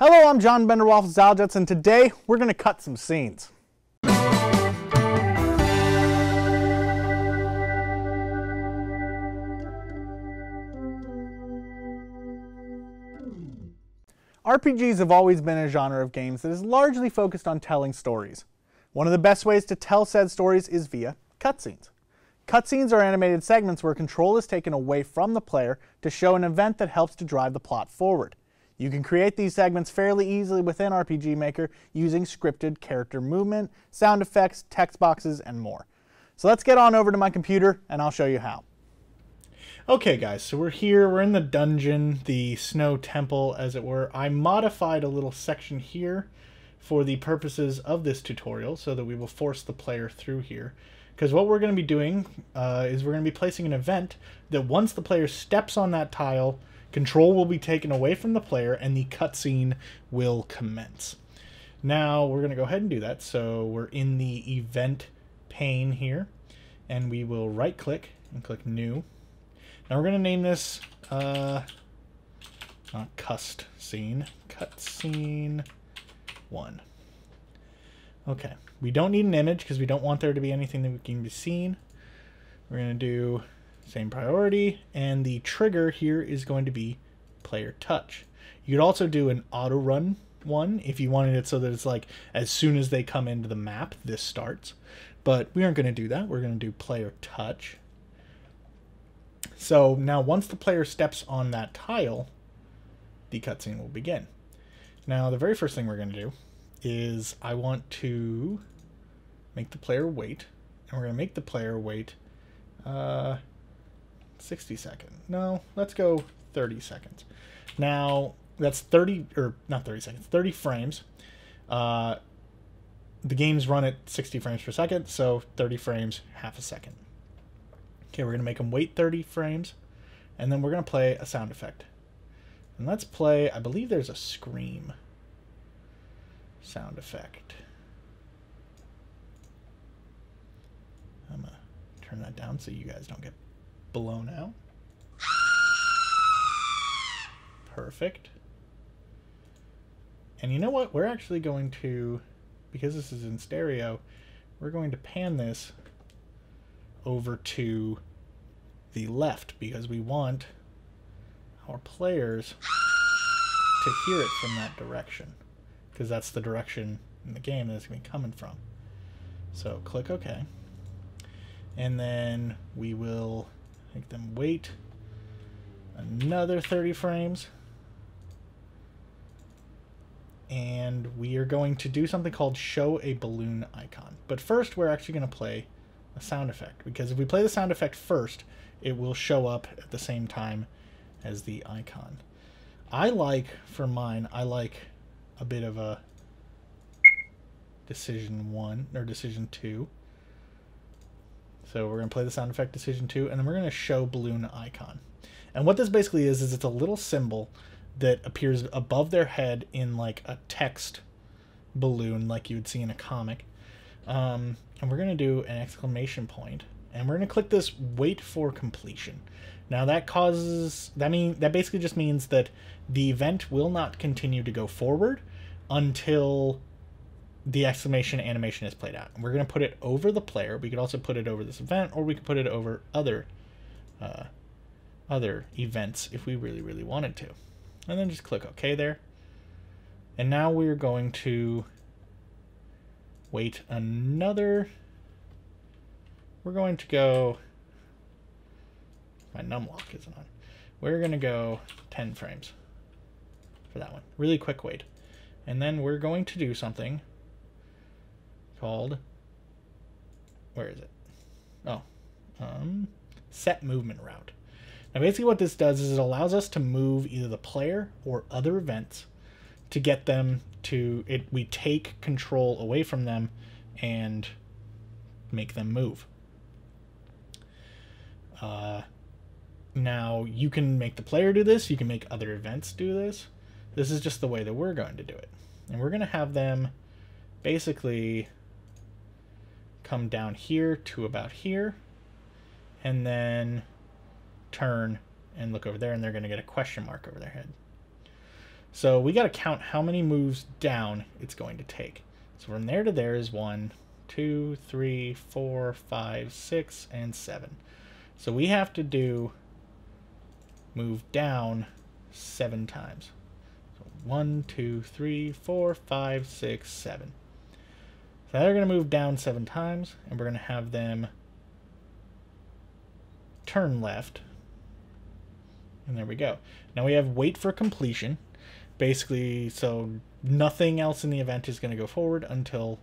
Hello, I'm John BenderWaffles Aljets, and today we're going to cut some scenes. RPGs have always been a genre of games that is largely focused on telling stories. One of the best ways to tell said stories is via cutscenes. Cutscenes are animated segments where control is taken away from the player to show an event that helps to drive the plot forward. You can create these segments fairly easily within RPG Maker using scripted character movement, sound effects, text boxes, and more. So let's get on over to my computer and I'll show you how. Okay guys, so we're here, we're in the dungeon, the snow temple as it were. I modified a little section here for the purposes of this tutorial so that we will force the player through here. Because what we're going to be doing uh, is we're going to be placing an event that once the player steps on that tile, control will be taken away from the player and the cutscene will commence. Now we're going to go ahead and do that. So we're in the event pane here and we will right click and click new. Now we're going to name this uh, not cust scene, cutscene one. Okay, we don't need an image because we don't want there to be anything that we can be seen. We're going to do same priority, and the trigger here is going to be player touch. You could also do an auto run one if you wanted it so that it's like as soon as they come into the map, this starts. But we aren't going to do that. We're going to do player touch. So now once the player steps on that tile, the cutscene will begin. Now the very first thing we're going to do is I want to make the player wait, and we're going to make the player wait uh, 60 seconds. No, let's go 30 seconds. Now, that's 30, or not 30 seconds, 30 frames. Uh, the games run at 60 frames per second, so 30 frames, half a second. Okay, we're going to make them wait 30 frames, and then we're going to play a sound effect. And let's play, I believe there's a scream sound effect. I'm going to turn that down so you guys don't get blown out. Perfect. And you know what? We're actually going to, because this is in stereo, we're going to pan this over to the left because we want our players to hear it from that direction because that's the direction in the game that it's going to be coming from. So click OK. And then we will make them wait another 30 frames. And we are going to do something called show a balloon icon. But first we're actually going to play a sound effect because if we play the sound effect first, it will show up at the same time as the icon. I like, for mine, I like a bit of a decision one or decision two. So we're going to play the sound effect decision two, and then we're going to show balloon icon. And what this basically is, is it's a little symbol that appears above their head in like a text balloon like you would see in a comic. Um, and we're going to do an exclamation point, and we're going to click this wait for completion. Now that causes, that mean that basically just means that the event will not continue to go forward until the exclamation animation is played out. And we're going to put it over the player. We could also put it over this event, or we could put it over other uh, other events if we really, really wanted to. And then just click OK there. And now we're going to wait another... We're going to go... My numlock isn't on. We're going to go 10 frames for that one. Really quick wait. And then we're going to do something called where is it? Oh, um, set movement route. Now, basically, what this does is it allows us to move either the player or other events to get them to it. We take control away from them and make them move. Uh, now, you can make the player do this. You can make other events do this. This is just the way that we're going to do it. And we're going to have them basically come down here to about here, and then turn and look over there, and they're going to get a question mark over their head. So we got to count how many moves down it's going to take. So from there to there is one, two, three, four, five, six, and seven. So we have to do move down seven times. So one, two, three, four, five, six, seven. So they're going to move down seven times, and we're going to have them turn left. And there we go. Now we have wait for completion. Basically, so nothing else in the event is going to go forward until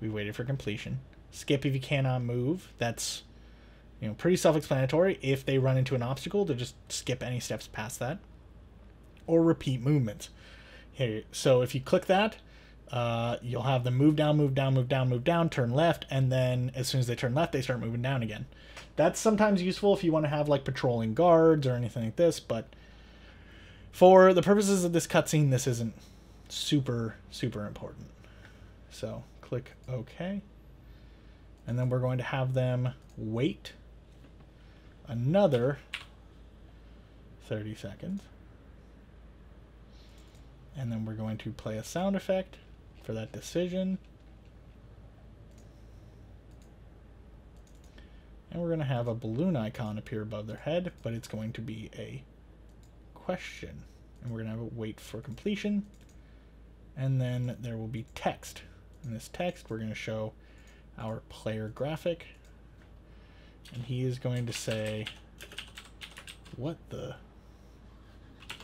we waited for completion. Skip if you cannot move. That's you know pretty self-explanatory. If they run into an obstacle, they just skip any steps past that. Or repeat movements. Here, so if you click that, uh, you'll have them move down, move down, move down, move down, turn left, and then as soon as they turn left, they start moving down again. That's sometimes useful if you want to have like patrolling guards or anything like this, but for the purposes of this cutscene, this isn't super, super important. So click OK. And then we're going to have them wait another 30 seconds. And then we're going to play a sound effect for that decision. And we're going to have a balloon icon appear above their head, but it's going to be a question. And we're going to have a wait for completion. And then there will be text. In this text, we're going to show our player graphic. And he is going to say, what the,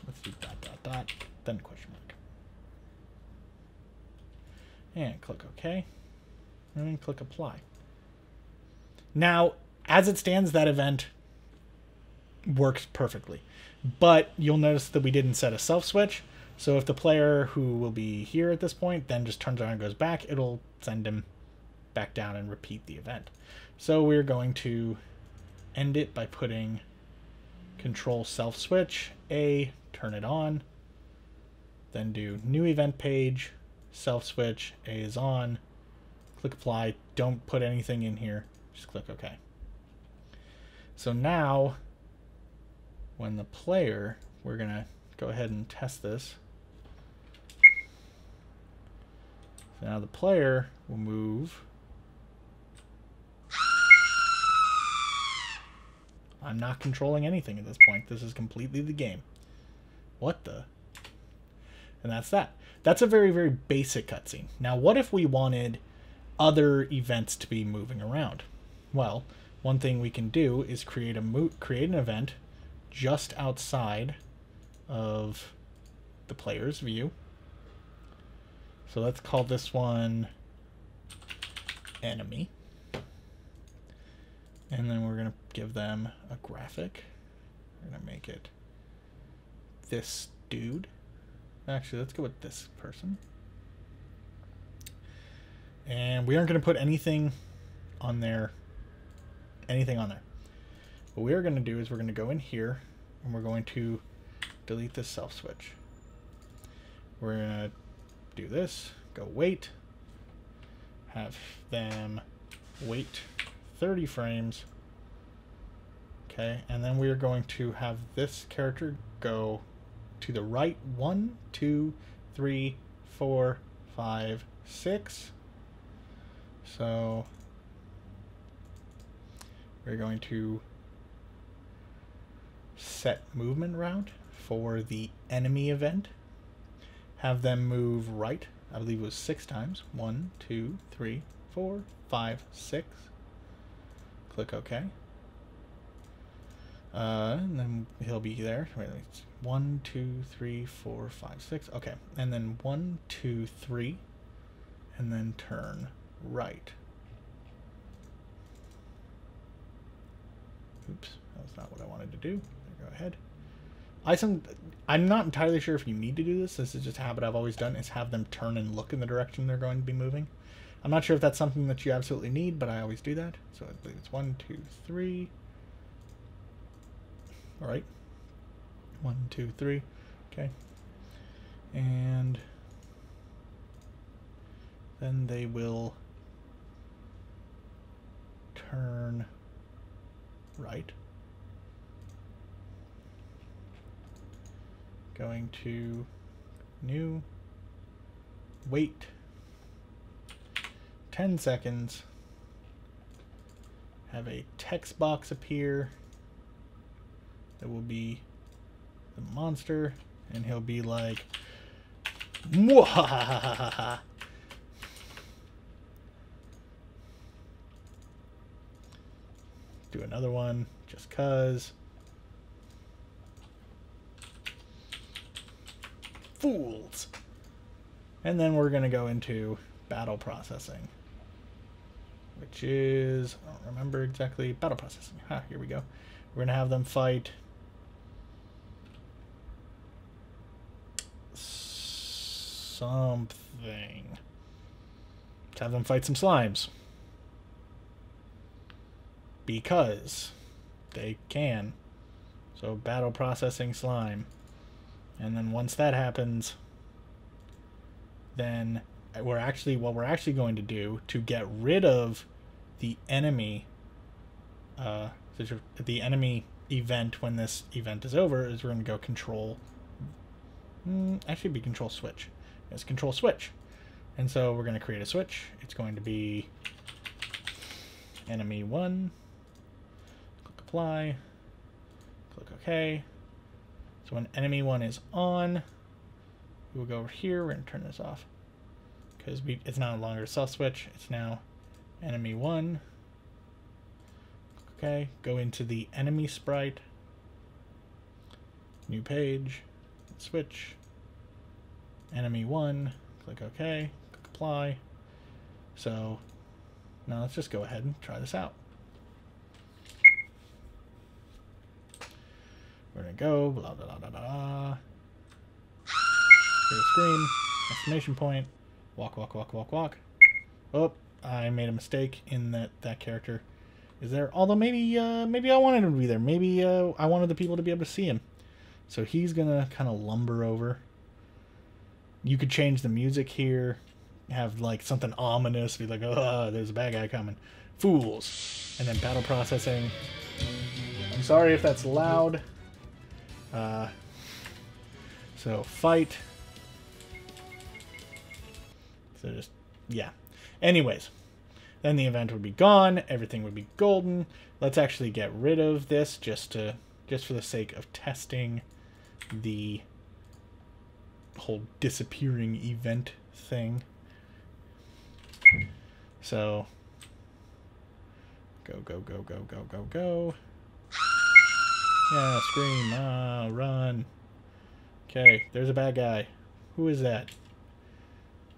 let's do dot, dot, dot, then question mark. And click OK. And then click Apply. Now, as it stands, that event works perfectly. But you'll notice that we didn't set a self switch. So if the player who will be here at this point then just turns around and goes back, it'll send him back down and repeat the event. So we're going to end it by putting control self switch, A, turn it on, then do new event page, self switch, A is on, click apply, don't put anything in here, just click OK. So now, when the player, we're to go ahead and test this. So now the player will move. I'm not controlling anything at this point. This is completely the game. What the? And that's that. That's a very, very basic cutscene. Now, what if we wanted other events to be moving around? Well, one thing we can do is create a mo create an event just outside of the player's view. So let's call this one enemy. And then we're going to give them a graphic. We're going to make it this dude. Actually, let's go with this person. And we aren't going to put anything on there, anything on there. What we are going to do is we're going to go in here and we're going to delete this self switch. We're going to do this, go wait, have them wait 30 frames. Okay, and then we are going to have this character go to the right one, two, three, four, five, six. So we're going to set movement route for the enemy event. Have them move right. I believe it was six times. One, two, three, four, five, six. Click OK. Uh, and then he'll be there. Wait, one, two, three, four, five, six. Okay, and then one, two, three, and then turn right. Oops, that was not what I wanted to do. Go ahead. I some, I'm not entirely sure if you need to do this. This is just a habit I've always done, is have them turn and look in the direction they're going to be moving. I'm not sure if that's something that you absolutely need, but I always do that. So I believe it's one, two, three, all right. One, two, three. Okay. And then they will turn right. Going to new, wait 10 seconds, have a text box appear that will be the monster, and he'll be like. Do another one just cuz. Fools. And then we're to go into battle processing, which is, I don't remember exactly, battle processing. Ah, here we go. We're to have them fight something. Let's have them fight some slimes. Because they can. So battle processing slime. And then once that happens, then we're actually what we're actually going to do to get rid of the enemy uh the enemy event when this event is over is we're going to go control mm, actually be control switch it's control switch. And so we're going to create a switch. It's going to be enemy one. Click apply. Click ok. So when enemy one is on we'll go over here. We're going to turn this off. Because it's no longer self switch. It's now enemy one. Okay go into the enemy sprite. New page. Switch enemy one click ok click apply so now let's just go ahead and try this out we're gonna go blah blah blah blah blah here's screen exclamation point Walk, walk, walk, walk, walk. Oh, I made a mistake in that that character is there. Although maybe uh, maybe I wanted him to be there. Maybe uh, I wanted the people to be able to see him. So he's gonna kind of lumber over. You could change the music here, have like something ominous, be like, oh, there's a bad guy coming. Fools. And then battle processing. I'm sorry if that's loud. Uh, so fight. So just, yeah. Anyways, then the event would be gone. Everything would be golden. Let's actually get rid of this just to, just for the sake of testing the whole disappearing event thing. So, go, go, go, go, go, go, go. Yeah, scream, ah, run. Okay, there's a bad guy. Who is that?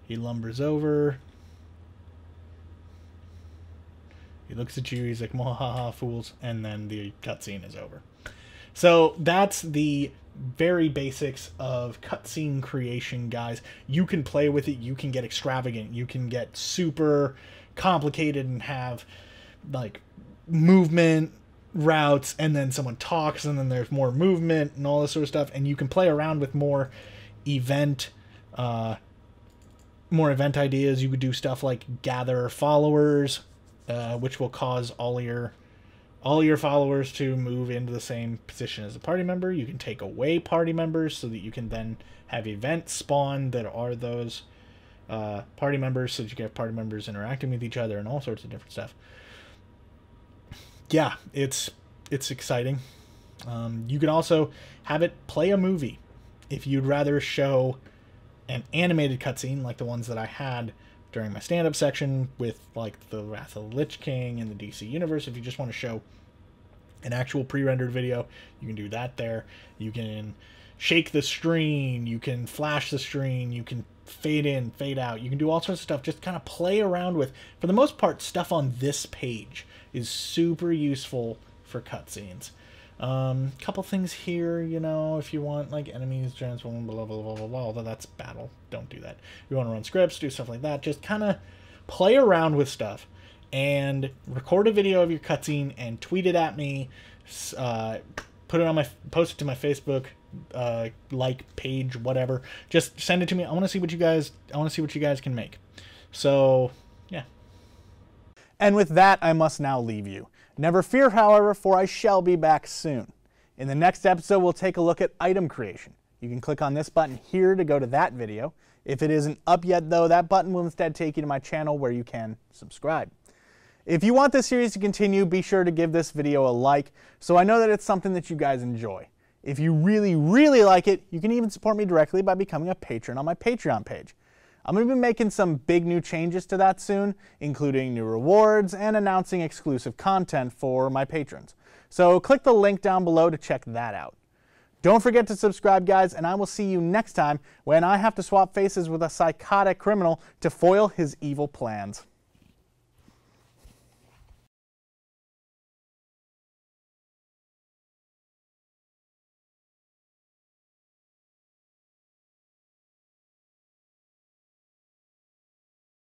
He lumbers over. He looks at you. He's like, "Mwahaha, fools!" And then the cutscene is over. So that's the very basics of cutscene creation, guys. You can play with it. You can get extravagant. You can get super complicated and have like movement routes and then someone talks and then there's more movement and all this sort of stuff and you can play around with more event uh, more event ideas, you could do stuff like gather followers, uh, which will cause all your all your followers to move into the same position as a party member. You can take away party members so that you can then have events spawn that are those uh, party members, so that you get party members interacting with each other and all sorts of different stuff. Yeah, it's it's exciting. Um, you can also have it play a movie if you'd rather show an animated cutscene like the ones that I had during my stand-up section with like the Wrath of the Lich King and the DC Universe. If you just want to show an actual pre-rendered video, you can do that there. You can shake the screen, you can flash the screen, you can fade in, fade out. You can do all sorts of stuff. Just kind of play around with. For the most part, stuff on this page is super useful for cutscenes. Um, couple things here, you know, if you want like enemies transform, blah blah blah blah blah. Although that's battle, don't do that. If you want to run scripts, do stuff like that. Just kind of play around with stuff and record a video of your cutscene and tweet it at me. Uh, put it on my post it to my Facebook uh, like page, whatever. Just send it to me. I want to see what you guys. I want to see what you guys can make. So yeah. And with that, I must now leave you. Never fear, however, for I shall be back soon. In the next episode, we'll take a look at item creation. You can click on this button here to go to that video. If it isn't up yet though, that button will instead take you to my channel where you can subscribe. If you want this series to continue, be sure to give this video a like so I know that it's something that you guys enjoy. If you really, really like it, you can even support me directly by becoming a patron on my Patreon page. I'm going to be making some big new changes to that soon, including new rewards and announcing exclusive content for my patrons. So click the link down below to check that out. Don't forget to subscribe, guys, and I will see you next time when I have to swap faces with a psychotic criminal to foil his evil plans.